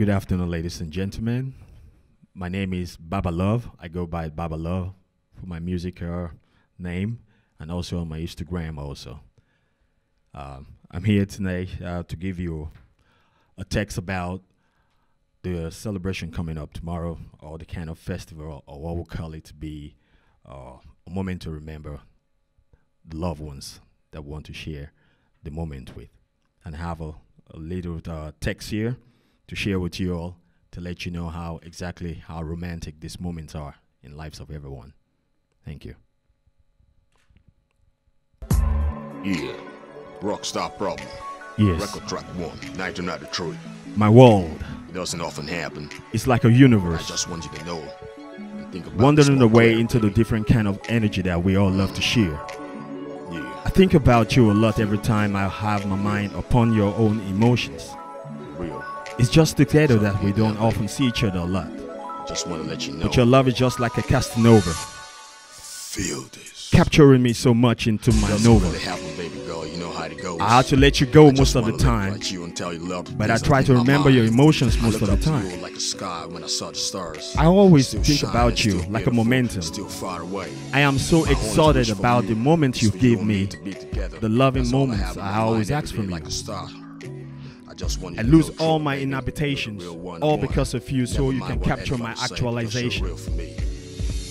Good afternoon, ladies and gentlemen. My name is Baba Love. I go by Baba Love for my music name and also on my Instagram also. Um, I'm here tonight uh, to give you a text about the celebration coming up tomorrow or the kind of festival or what we call it to be uh, a moment to remember the loved ones that we want to share the moment with and have a, a little uh, text here to share with you all to let you know how exactly how romantic these moments are in lives of everyone. Thank you. Yeah, Rockstar Problem. Yes, Record track one, 1993. my world It doesn't often happen. It's like a universe, I just want you to know. and think about wandering away into the different kind of energy that we all love to share. Yeah, I think about you a lot every time I have my mind upon your own emotions. real. It's just together that we don't often see each other a lot. Just want to let you know. But your love is just like a Casanova, Feel this. capturing me so much into my doesn't Nova. really happen, baby girl. You know how it goes. I had to let you go I most of the time, you and tell you love but I try to remember your emotions most of the time. like a sky when I saw the stars. I always Still think about you like a momentum. Still far away. I am so My excited about the moment you for give me. to be the loving That's moments I always ask from you. like a star. I just want you I lose all my baby, you're the inhabitations, all because of you, so you can capture my anybody say, 'cause actualization. you're real for me.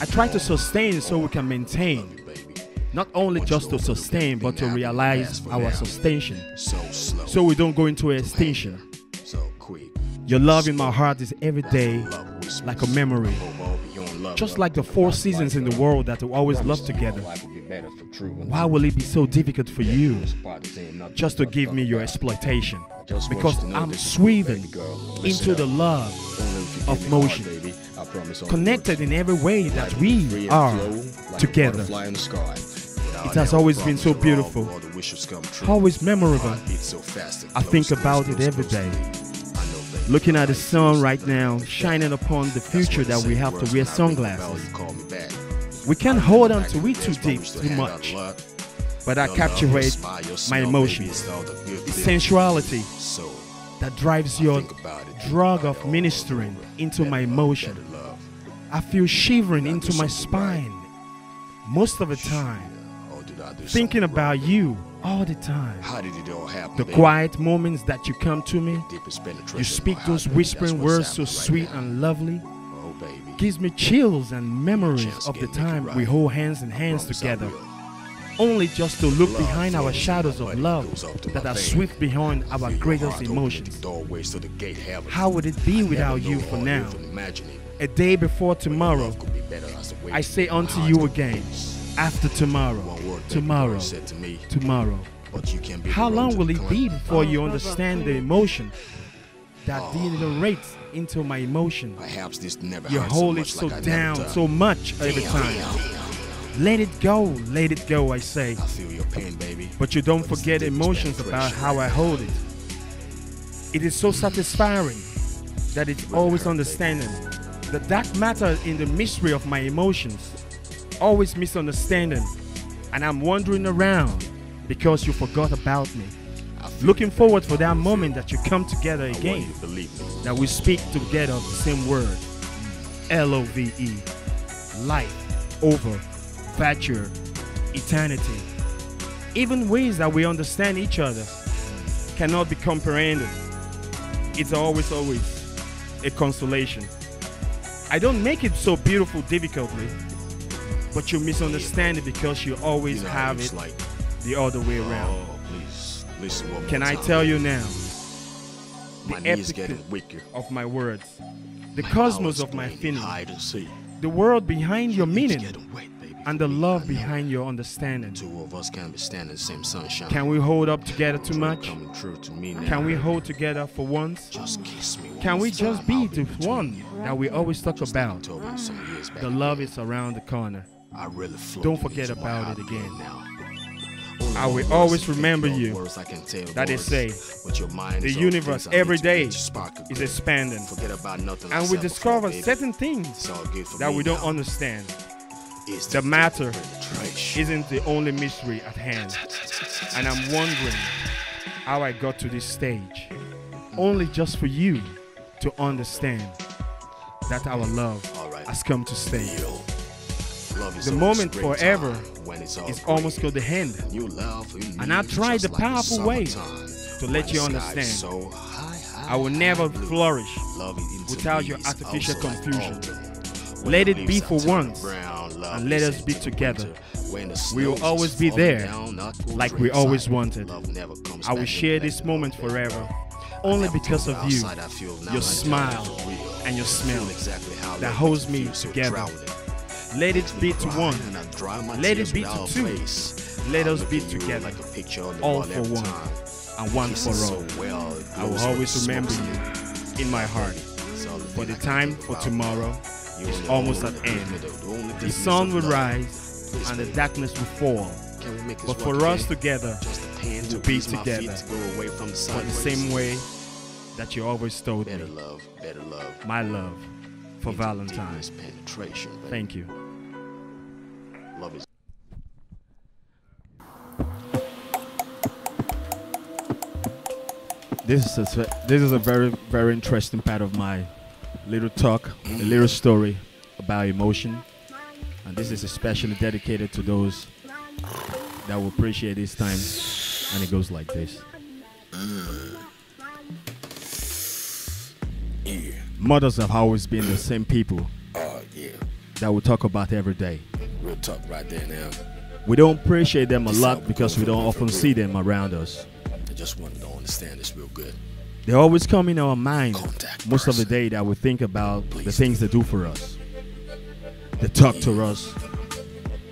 I try to sustain so we can maintain, Love you, baby. not only just to sustain, but to realize our sustain, So we don't go into extinction. Your love in my heart is every day like a memory, just like the four seasons in the world that we always love together. Life will be better for true and Why will it be so difficult for you this part is saying nothing just to give me your exploitation? Just Because you to know I'm sweeping into the love Don't let you of motion. promise connected in every way that Life will be free we are flow like together. in the sky. It has always been so beautiful, always memorable. I think about it every day. Looking at the sun right now, shining upon the future that we have to wear sunglasses. We can't hold on to it too deep, too much. But I captivate my emotions. The sensuality that drives your drug of ministering into my emotion. I feel shivering into my spine most of the time, thinking about you all the time. How did it all happen? The quiet moments that you come to me, you speak those whispering words so sweet and lovely, Oh, baby. gives me chills and memories of the again, make it time we hold hands and hands together. Only just to look behind our shadows of love goes up to that are swift behind our greatest emotions. the doorways to the gate heaven. How would it be without you for now? even imagine it. A day before tomorrow, love could be better as the way I say unto you again, after tomorrow, One word, baby tomorrow, girl said to me, tomorrow. but you can be How long will it be before you understand the emotion that Oh. degenerates into my emotion? Perhaps this never You hold so it so like I never down so much every time. Let it go, let it go, I say. I feel your pain, baby. But you don't But forget emotions about how I hold it. It is so mm. satisfying that it's always understanding. The dark matter in the mystery of my emotions, always misunderstanding. And I'm wandering around because you forgot about me. Looking forward for that moment that you come together again, you to believe me. that we speak together the same word L O V E. Life, over, eternity. Even ways that we understand each other cannot be comprehended. It's always, always a consolation. I don't make it so beautiful difficultly, but you misunderstand it because you always You know have it like. the other way oh, around. Oh, please listen one Can I time. tell you now? My the epic- getting weaker. of my words, the My cosmos of my playing feeling, Hide and seek. the world behind your meaning, getting wet, baby, and the love behind your understanding. Two of us can't be standing the same sunshine. Can we hold up together too much? To me. Can we hold together for once? Just kiss me. one Can we just be the one you. that we always talk Just about? some years back The love is around the corner. I really Don't forget about it again. now. I will always remember you. words I can tell That they say, but your mind The universe every day get your spark is expanding, Forget about nothing and we discover certain things It's all good for that we don't understand. It's The matter isn't the only mystery at hand. And I'm wondering how I got to this stage. Only just for you to understand that our love right. has come to stay. Is The moment forever time when it's, all It's almost to the end. And I tried the like powerful way to let you understand. so high, high, I will never blue. flourish Love it into without your artificial confusion. Let it be for once, brown, love and let us be together. When We will always be there, down, not for like we always wanted. love never comes I will share this moment forever, only because of you, Outside, I feel your smile, I'm for real. and your smell exactly how that holds me together. Let it be to one. and I dry my Let it be to two. Let us be together, like a picture on the all for one, and one for all. I will always remember you in my heart. For the thing I can time for tomorrow Almost at end. the sun will rise and the darkness will fall. But for us together, we'll to be together from the same way that you always told me, love, better love. my love for Valentine's. penetration. Thank you. Love is This is a, this is a very very interesting part of my little talk, a little story about emotion, and this is especially dedicated to those that will appreciate this time. And it goes like this. Mothers have always been the same people yeah. that we talk about every day. Real talk right there now. We don't appreciate them a lot because we don't often see them around us. I just wanted to understand this real good. They always come in our mind Contact most of the day that we think about the things they do for us. They talk to us.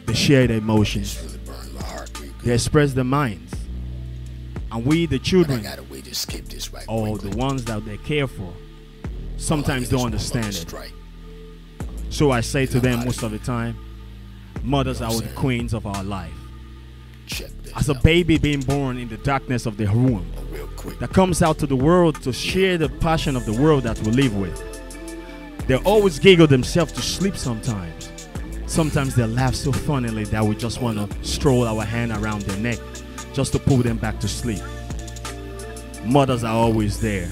They share their emotions. Really heart They express their minds. And we, the children, got a way to skip this right or the ones that they care for, sometimes don't understand it. So I say to them most of the time, mothers are the queens of our life. As a baby being born in the darkness of the womb, real quick. that comes out to the world to share the passion of the world that we live with. They always giggle themselves to sleep sometimes. Sometimes they laugh so funnily that we just want to stroll our hand around their neck just to pull them back to sleep. Mothers are always there.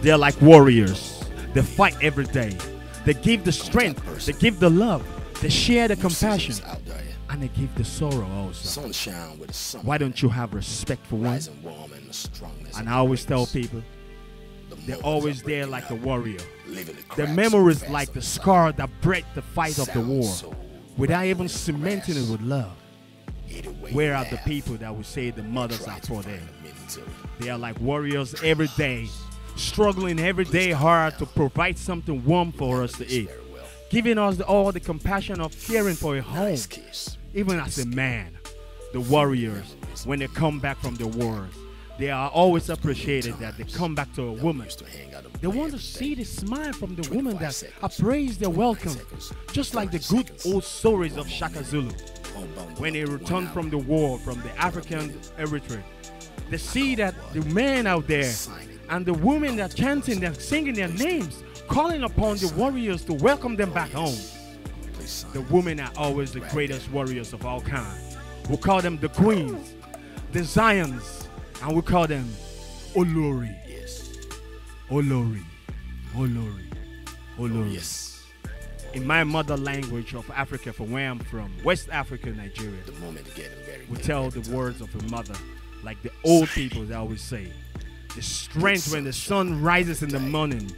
They're like warriors. They fight every day. They give the strength, they give the love, they share the compassion, Seasons out there. And they give the sorrow also. Sunshine with sun. Why don't you have respect for one? and. And I always tell people, The they're always there like a warrior. living the memories and like the scar that break the fight of the war, so without even cementing it with love. Where are the people that would say the mothers are for them? a meaning to it. They are like warriors every day, struggling every day hard to provide something warm for us to eat, giving us all the compassion of caring for a home. Even as a man, the warriors, when they come back from the wars, they are always appreciated that they come back to a woman. They want to see the smile from the woman that appraise their welcome, just like the good old stories of Shaka Zulu. When they returned from the war, from the African Eritrea, they see that the men out there and the women that chanting, they're singing their names, calling upon the warriors to welcome them back home. The women are always the greatest warriors of all kind. We call them the queens, the Zions, and we call them Olori, Yes. Olori, Olori, Olori. Yes. In my mother language of Africa, from where I'm from, West Africa, Nigeria, The moment to get him very we tell the words of a mother, like the old people they always say. The strength when the sun rises in the morning.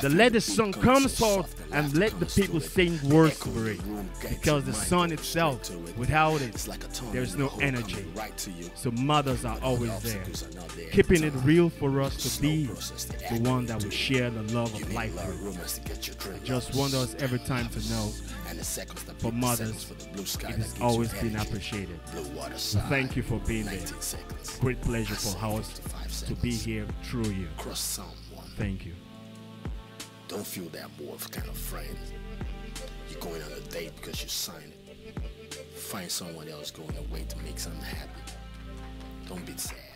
The let the sun come forth and let the people sing words for it. Because the sun itself, without it, there's no energy. So mothers are always there, keeping it real for us to be the one that will share the love of life with. Just us every time to know for mothers, it has always been appreciated. So thank you for being there. Great pleasure for us to be here through you. Thank you. Don't feel that more of kind of friend. You're going on a date because you signed it. Find someone else going away to make something happen. Don't be sad.